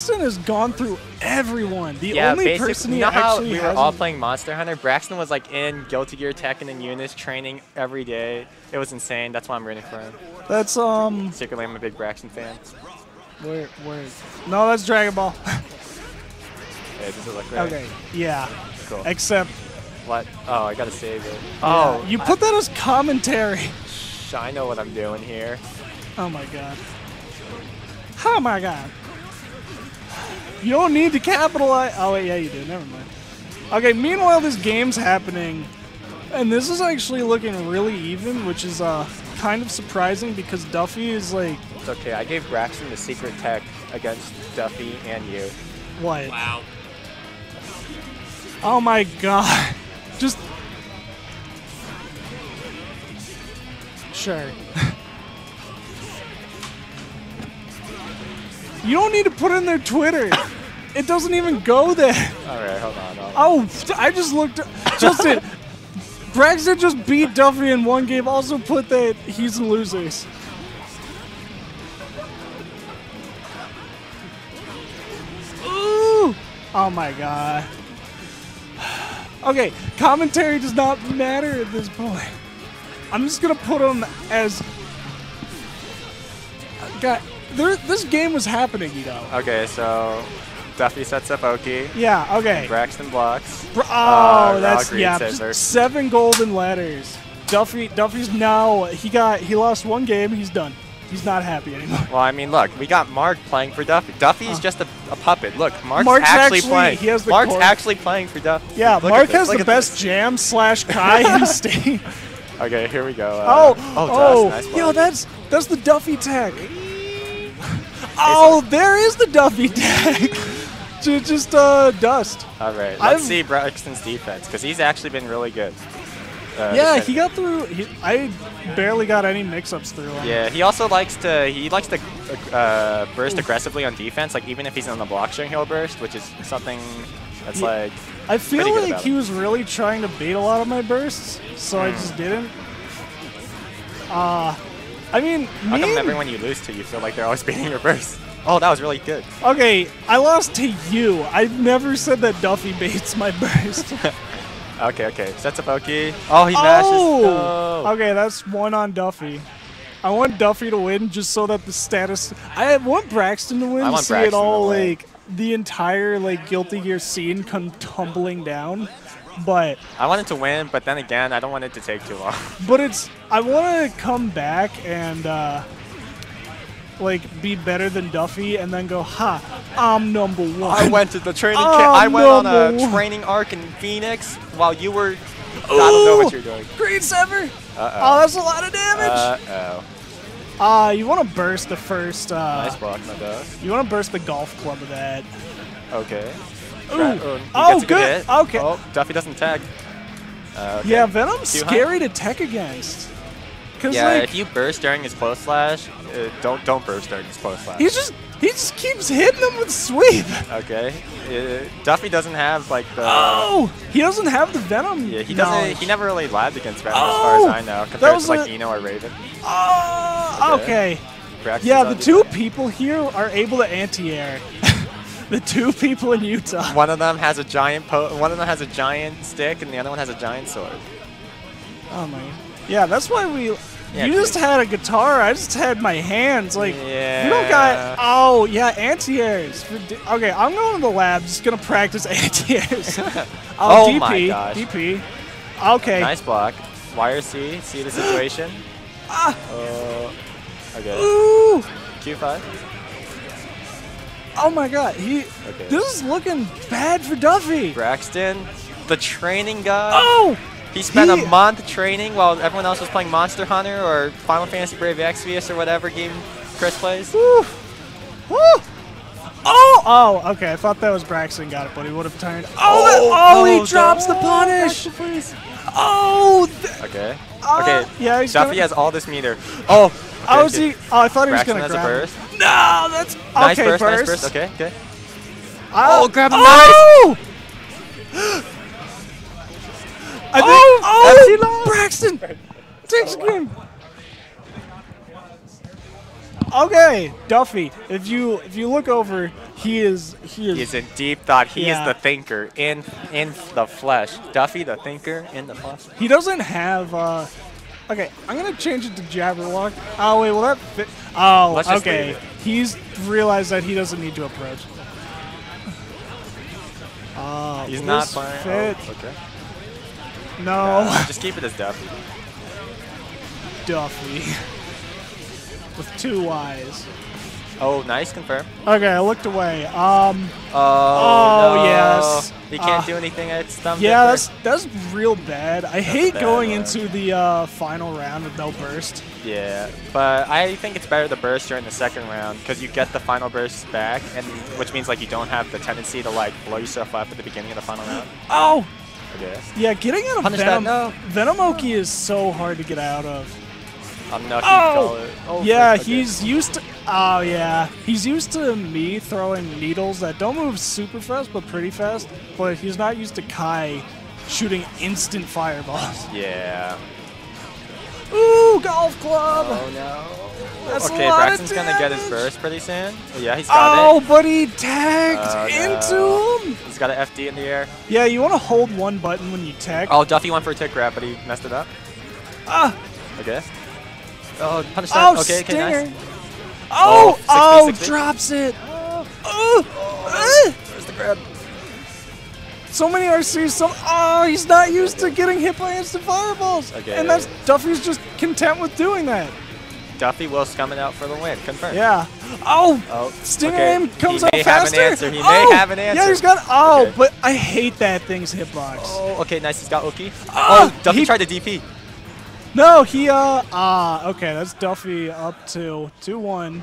Braxton has gone through everyone. The yeah, only person you he know how actually we were all playing Monster Hunter? Braxton was like in Guilty Gear Tekken and UNIST training every day. It was insane. That's why I'm rooting for him. That's um. Secretly, I'm a big Braxton fan. Where where? No, that's Dragon Ball. Yeah, does it look right? okay. Yeah. Cool. Except. What? Oh, I gotta save it. Oh, Oh, you put that as commentary. sh- I know what I'm doing here. Oh my god. Oh my god. You don't need to capitalize. Oh wait, yeah, you do. Never mind. Okay. Meanwhile, this game's happening, and this is actually looking really even, which is uh kind of surprising because Duffy is like It's okay. I gave Braxton the secret tech against Duffy and you. what? Wow. Oh my god. Just. Sure. you don't need to put in their Twitter. It doesn't even go there. All right, hold on. Hold on. Oh, I just looked. Justin, Braxton just beat Duffy in one game. Also put that he's in losers. Ooh! Oh my god. Okay, commentary does not matter at this point. I'm just gonna put him as. Uh, god, there, this game was happening, you know. Okay, so Duffy sets up Oki. Yeah. Okay. Braxton blocks. Br- oh, Uh, that's yeah. Seven golden letters. Duffy, Duffy's now he got he lost one game. He's done. He's not happy anymore. Well, I mean, look, we got Mark playing for Duffy. Duffy's just a, a puppet. Look, Mark's, Mark's actually, actually- playing. he has the Mark's actually playing for Duffy. Yeah, Look Mark has the best this. jam slash Ky in Steam. Okay, here we go. Oh, Uh, oh, oh, Dust, nice yo, that's that's the Duffy tag. Oh, there is the Duffy tag. Ju- Just uh, dust. All right, let's I've- see Braxton's defense because he's actually been really good. Uh, Yeah, he got through. He, I barely got any mix-ups through him. Yeah, he also likes to he likes to uh, burst aggressively on defense. Like even if he's on the block string, he'll burst, which is something that's Yeah. like I feel like he was really trying to bait a lot of my bursts, so I Hmm. just didn't. Uh, I mean, how me come and- everyone you lose to, you feel like they're always beating your burst? Oh, that was really good. okay, I lost to you. I've never said that Duffy baits my burst. Okay, okay. Sets up Oki. Oh, he mashes. oh! No. Okay, that's one on Duffy. I want Duffy to win just so that the status. I want Braxton to win I to want see Braxton it all to win. like the entire like Guilty Gear scene come tumbling down. But I wanted to win, but then again, I don't want it to take too long. But it's I want to come back and uh, like be better than Duffy, and then go, ha, I'm number one. I went to the training camp. I went on a no. training arc in Phoenix while you were. I don't know what you're doing. Greed Sever. Uh Oh, that's a lot of damage. Uh oh. Uh, you want to burst the first. Uh, Nice block, my dog. You want to burst the golf club of that. Okay. Ooh. Oh, he Oh, good. hit. Okay. Oh, Duffy doesn't tag. Uh, okay. Yeah, Venom's scary to tech against. Yeah, like if you burst during his close slash, uh, don't don't burst during his close slash. he's just he just keeps hitting them with sweep. okay. Uh, Duffy doesn't have like the. Oh, he doesn't have the Venom. Yeah, he doesn't. He never really labbed against Venom as Oh, far as I know, compared to like a- I-No or Raven. Oh, Okay. okay. Yeah, the two people here are able to anti-air. the two people in Utah. One of them has a giant po- One of them has a giant stick, and the other one has a giant sword. Oh my. Yeah, that's why we. Yeah, you just had a guitar. I just had my hands. Like yeah. you don't got. Oh yeah, anti-airs. Okay, I'm going to the lab. Just gonna practice anti-airs. oh, Oh DP, my gosh. DP. Okay. Nice block. Wire C. See the situation. Ah. Uh, okay. Ooh. Q5. Oh my God. He. Okay. This is looking bad for Duffy. Braxton, the training guy. Oh. He spent he- a month training while everyone else was playing Monster Hunter or Final Fantasy Brave Exvius or whatever game Chris plays. Woo. Woo. Oh, oh, okay. I thought that was Braxton got it, but he would have turned. Oh, that, oh, he oh, drops the oh, punish. Braxton, please. Oh, Okay. Uh, okay. yeah, Duffy has all this meter. Oh. Okay, oh, is okay. he? Oh, I thought he was Braxton gonna has grab. a burst. No, that's Nice okay. burst, burst. nice burst. Okay, okay. Uh, Oh, grab him, Oh! I think. Oh, Oh, Braxton takes the game. Okay, Duffy. If you if you look over, He is. He is. He is in deep thought. He Yeah. is the thinker in in the flesh. Duffy, the thinker in the flesh. He doesn't have. uh Okay, I'm gonna change it to Jabberwock. Oh wait, will that fit? Oh, okay. He's realized that he doesn't need to approach. Oh, He's not playing. Fit? Oh, okay. No, just keep it as Duffy. Duffy. With two Y's. Oh, nice. Confirm. Okay, I looked away. Um, Oh, Oh, no. yes. He can't Uh, do anything at Stump yeah, that's that's real bad. I hate bad going one. into the uh, final round with no burst. Yeah, but I think it's better to burst during the second round because you get the final burst back, and which means like you don't have the tendency to like blow yourself up at the beginning of the final round. Oh, guess. yeah, getting out of Punish that, Venom, no. Venomoki is so hard to get out of. I don't know if you Oh! Oh, yeah, okay. he's used to. Oh yeah, he's used to me throwing needles that don't move super fast but pretty fast. But he's not used to Ky shooting instant fireballs. Yeah. Ooh, golf club. Oh no. That's a okay, lot of Braxton's gonna get his burst pretty soon. Yeah, he's got Oh, it. but he tagged Oh, into no. him. He's got an FD in the air. Yeah, you want to hold one button when you tag. Oh, Duffy went for a tick grab, but he messed it up. Ah. Okay. Oh, punish that. Oh, okay, stinger. okay, nice. Oh, Oh, oh, 60, 60. drops it. Oh, ah. Where's the grab? So many RCs. So oh, he's not used to getting hit by instant fireballs. Okay. And that's Duffy's just content with doing that. Duffy Will's coming out for the win. Confirm. Yeah. Oh, Oh, Stinger okay. aim comes he out may faster. have an answer. He oh, may have an answer. Yeah, he's got. Oh, Okay. but I hate that thing's hitbox. Oh, okay, nice. He's got Oki. Ah, oh, Duffy he- tried to DP. No, he uh ah okay, that's Duffy up to two one.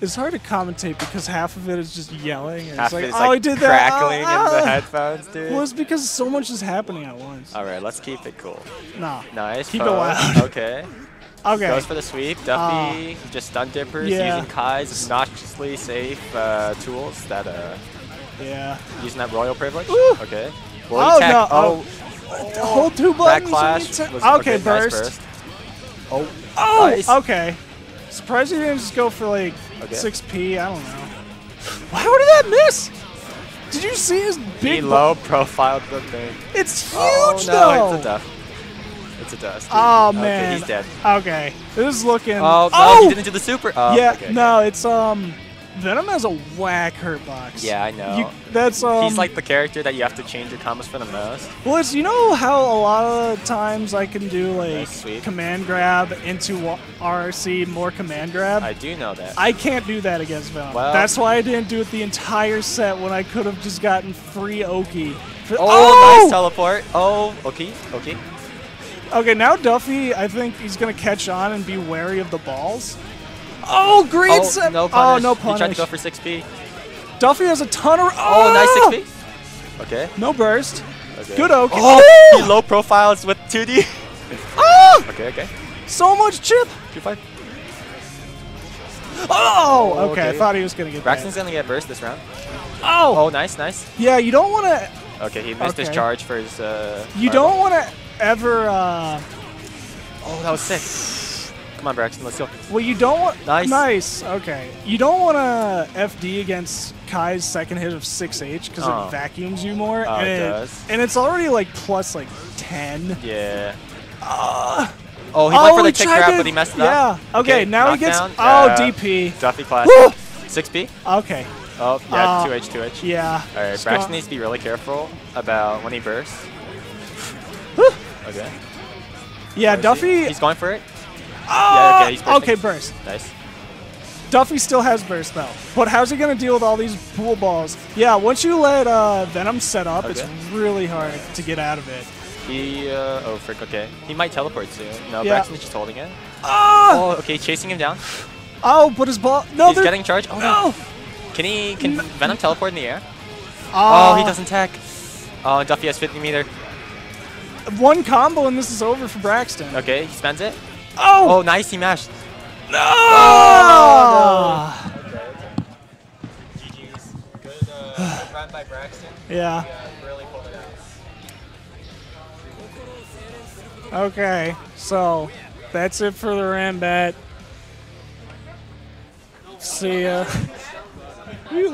It's hard to commentate because half of it is just yelling. And Half it's like, it oh, like he did that. crackling ah, in the ah." headphones, dude. Well, it's because so much is happening at once. All right, let's keep it cool. Nah. Nice. Keep it pose. loud. Okay. Okay. Goes for the sweep. Duffy just stun dippers yeah. using Ky's obnoxiously safe uh, tools that uh yeah. using that royal privilege. Ooh. Okay. Will Oh, no, Oh, Hold two buttons. okay, burst. burst. Oh. Oh, Nice. okay. Surprised you didn't just go for like Okay. 6p. I don't know. Why would that miss? Did you see his big? bu- low profiled the thing. it's huge oh, no, though. It's a duff. It's a dust. Oh okay, man. he's dead. Okay, this is looking. Oh, no, oh! he didn't do the super. Oh, yeah, okay, no, it's um, Venom has a whack hurt box. Yeah, I know. You, that's um. He's like the character that you have to change your combos for the most. well, it's you know how a lot of times I can do like command grab into RC more command grab. I do know that. I can't do that against Venom. Well- That's why I didn't do it the entire set when I could have just gotten free Oki. For- oh, nice teleport. Oh, okay, okay. Okay, now Duffy, I think he's gonna catch on and be wary of the balls. Oh, great Oh, no oh, punish. no He tried to go for 6p. Duffy has a ton of. Oh, nice Ah! 6p. Okay. No burst. okay. Good Oki. Oh, he Oh! low profiles with 2D. Ah! okay, okay. So much chip. 2-5. Oh, Oh, okay. I thought he was gonna get Braxton's gonna get burst this round. Oh, Oh, nice, nice. yeah. You don't want to. Okay, he missed his charge for his. Uh, You don't want to ever. uh Oh, that was sick. Come on, Braxton, let's go. Well, you don't want. Nice. Nice. Okay. You don't want to FD against Ky's second hit of 6H because Oh. it vacuums you more. Oh, and it does. And it's already like plus like 10. Yeah. Uh, Oh, he went for oh, the kick grab, to- but he messed it yeah. up. Okay, now he gets. Oh, DP. Duffy class. Woo! 6p. Okay. Oh, yeah, Uh, 2h, 2h. Yeah. All right, Braxton needs to be really careful about when he bursts. Okay. Yeah, is he? Duffy. He's going for it. Ah, okay, he's bursting. okay, burst. Nice. Duffy still has burst though. But how's he gonna deal with all these pool balls? Yeah, once you let uh, Venom set up, it's really hard to get out of it. He, uh, oh, frick, okay. He might teleport soon. No, Yeah. Braxton's just holding it. Ah! Oh, okay, chasing him down. Oh, but his ball. No, He's getting charged. Oh, no. No. Can he, can Venom teleport in the air? Ah, Oh, he doesn't tech. Oh, Duffy has 50 meter. One combo and this is over for Braxton. Okay, he spends it. Oh, Oh, nice, he mashed. no! GG's. Good uh, run by Braxton. Yeah. really pulled it out. Okay, so that's it for the ranbat. See ya. You